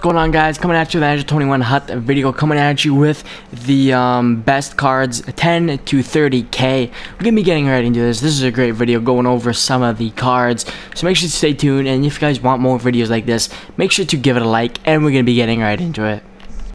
What's going on guys, coming at you with the NHL 21 Hut video, coming at you with the um, best cards 10 to 30k. We're going to be getting right into this. This is a great video going over some of the cards. So make sure to stay tuned and if you guys want more videos like this, make sure to give it a like and we're going to be getting right into it.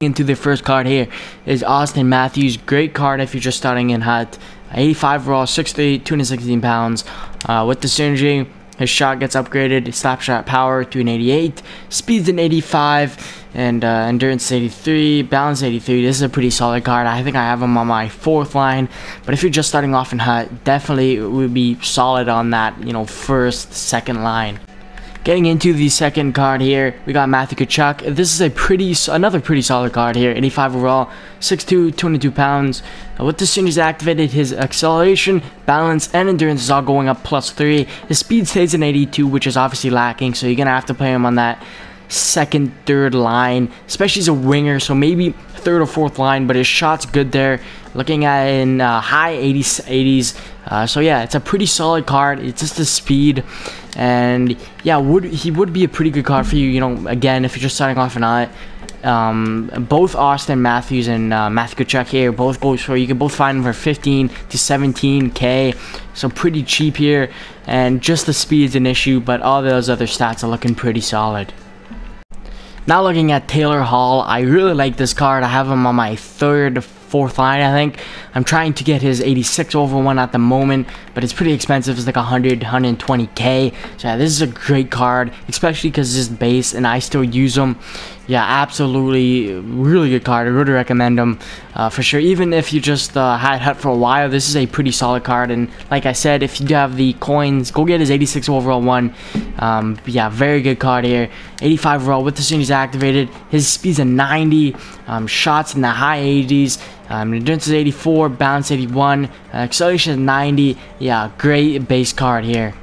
Into the first card here is Auston Matthews. Great card if you're just starting in Hut. 85 raw, 6'3", 216 pounds. Uh, with the synergy, his shot gets upgraded, slap shot power to an 88, speed's an 85, and uh, endurance 83, balance 83. This is a pretty solid card. I think I have him on my fourth line, but if you're just starting off in Hut, definitely it would be solid on that, you know, first, second line. Getting into the second card here, we got Matthew Tkachuk. This is a pretty, another pretty solid card here. 85 overall, 6'2", 22 pounds. With the soon activated, his acceleration, balance, and endurance is all going up plus 3. His speed stays in 82, which is obviously lacking, so you're going to have to play him on that second, third line, especially as a winger, so maybe third or fourth line, but his shot's good there. Looking at in uh, high 80s, 80s. Uh, so yeah, it's a pretty solid card. It's just the speed, and yeah, would he would be a pretty good card for you. You know, again, if you're just starting off and not. Um, both Auston Matthews and uh, Matthew Tkachuk here both goes for you can both find them for 15 to 17k, so pretty cheap here. And just the speed is an issue, but all those other stats are looking pretty solid. Now looking at Taylor Hall, I really like this card. I have him on my third, fourth line, I think. I'm trying to get his 86 over one at the moment, but it's pretty expensive. It's like 100, 120k. So yeah, this is a great card, especially because it's base and I still use them. Yeah, absolutely, really good card. I really recommend them uh, for sure. Even if you just uh, had Hut for a while, this is a pretty solid card. And like I said, if you have the coins, go get his 86 overall one. Um, yeah, very good card here. 85 overall with the he's activated. His speed's a 90, um, shots in the high 80s. Um, endurance is 84, balance 81, uh, acceleration is 90. Yeah, great base card here.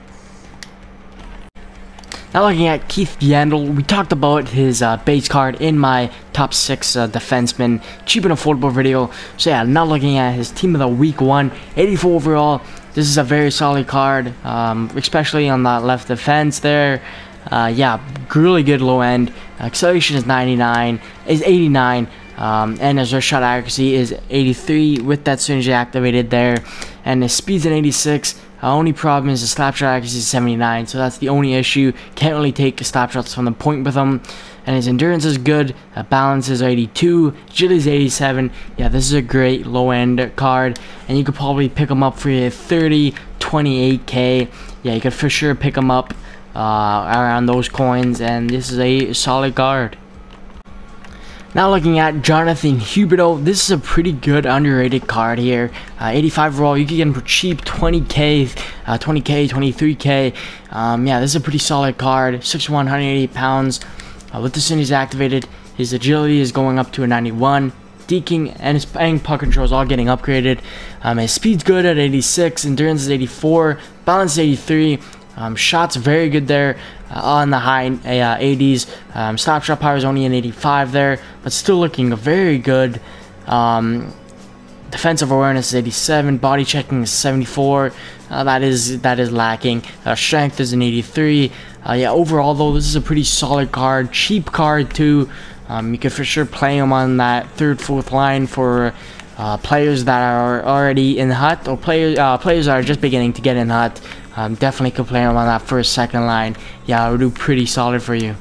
Now looking at Keith Yandle, we talked about his uh, base card in my top 6 uh, defenseman, cheap and affordable video. So yeah, now looking at his team of the week 1, 84 overall. This is a very solid card, um, especially on the left defense there. Uh, yeah, really good low end. Acceleration is 99, is 89. Um, and his shot accuracy is 83 with that synergy activated there. And his speed's an 86. The only problem is the slap shot accuracy is 79, so that's the only issue. Can't really take slap shots from the point with him. And his endurance is good. Uh, balance is 82. Agility is 87. Yeah, this is a great low end card. And you could probably pick him up for your 30, 28k. Yeah, you could for sure pick him up uh, around those coins. And this is a solid card. Now looking at Jonathan Huberdeau, this is a pretty good underrated card here. Uh, 85 roll, you can get him for cheap, 20k, uh, 20k, 23k. Um, yeah, this is a pretty solid card. 6'1", 180 pounds. Uh, with the he's activated, his agility is going up to a 91. Deking and his and puck control is all getting upgraded. Um, his speed's good at 86, endurance is 84, balance 83. Um, shots very good there uh, on the high uh, 80s. Um, stop shot power is only an 85 there, but still looking very good. Um, defensive awareness is 87. Body checking is 74. Uh, that is that is lacking. Uh, strength is an 83. Uh, yeah, overall though, this is a pretty solid card. Cheap card too. Um, you could for sure play him on that third, fourth line for uh, players that are already in hut or players players that are just beginning to get in hut um, definitely him on that first second line. Yeah it would do pretty solid for you.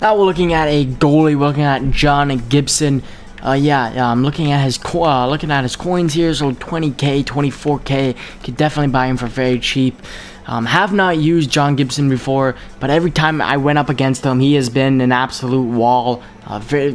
Now we're looking at a goalie. We're looking at John Gibson. Uh, yeah, I'm looking at his uh, looking at his coins here. So 20k, 24k, could definitely buy him for very cheap. Um, have not used John Gibson before, but every time I went up against him, he has been an absolute wall. Uh, very,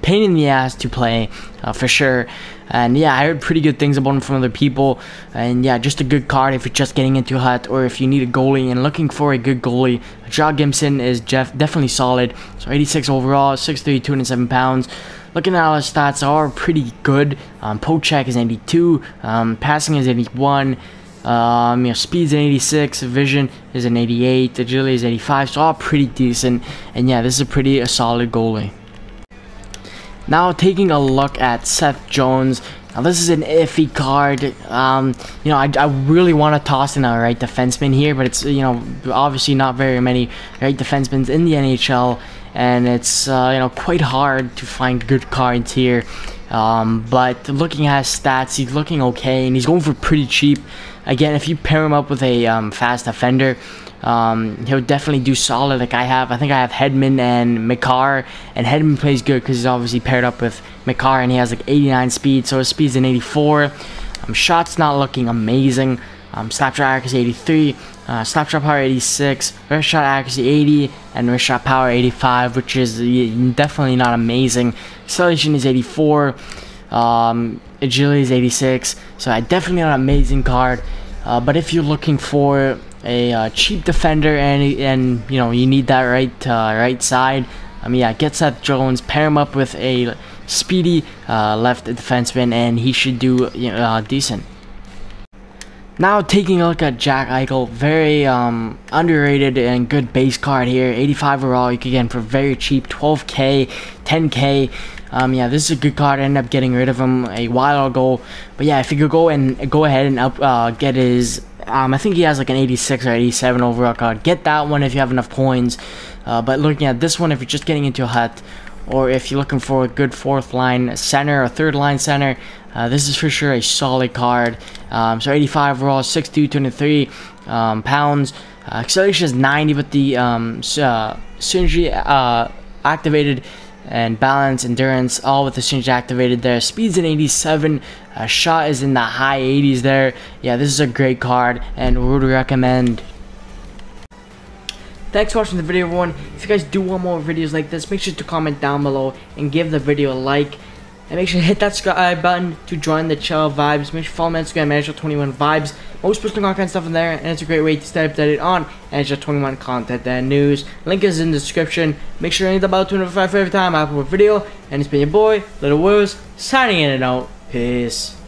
pain in the ass to play, uh, for sure. And yeah, I heard pretty good things about him from other people. And yeah, just a good card if you're just getting into Hut or if you need a goalie and looking for a good goalie. John Gibson is Jeff definitely solid. So 86 overall, 6'3", 207 pounds. Looking at all his stats are pretty good. Um, is 82, um, passing is 81. Um, you know, speed's an 86, vision is an 88, agility is 85, so all pretty decent. And yeah, this is a pretty a solid goalie. Now taking a look at Seth Jones. Now this is an iffy card. Um, you know, I, I really want to toss in a right defenseman here, but it's you know obviously not very many right defensemen in the NHL. and it's uh, you know quite hard to find good cards here. Um, but looking at his stats, he's looking okay, and he's going for pretty cheap. Again, if you pair him up with a um, fast defender, um, he'll definitely do solid like I have. I think I have Hedman and Makar, and Hedman plays good because he's obviously paired up with Makar, and he has like 89 speed, so his speed's an 84. Um, shot's not looking amazing. Um, snapshot accuracy 83, uh, snapshot power 86, wrist shot accuracy 80, and wrist shot power 85, which is definitely not amazing. Acceleration is 84, um, agility is 86, so I definitely not an amazing card. Uh, but if you're looking for a uh, cheap defender and and you know you need that right uh, right side, I mean yeah, get Seth Jones, pair him up with a speedy uh, left defenseman, and he should do you know, uh, decent. Now taking a look at Jack Eichel, very um, underrated and good base card here. 85 overall, you can get him for very cheap, 12k, 10k. Um, yeah, this is a good card. I ended up getting rid of him a while ago. But yeah, if you could go and go ahead and up, uh, get his, um, I think he has like an 86 or 87 overall card. Get that one if you have enough coins. Uh, but looking at this one, if you're just getting into a hut, or if you're looking for a good fourth line center or third line center, uh, this is for sure a solid card. Um, so 85 overall, 6'2", 23 um, pounds. Uh, acceleration is 90, but the um, uh, synergy uh, activated and balance, endurance, all with the synergy activated there. Speed's in 87, uh, shot is in the high 80s there. Yeah, this is a great card and would recommend. Thanks for watching the video everyone. If you guys do want more videos like this, make sure to comment down below and give the video a like. And make sure to hit that subscribe button to join the channel vibes. Make sure to follow me on Instagram, NHL21 vibes. Most personal content stuff in there, and it's a great way to stay updated on NHL21 content and news. Link is in the description. Make sure to hit the bell to notify for every time I upload a video. And it's been your boy, Little Wills, signing in and out. Peace.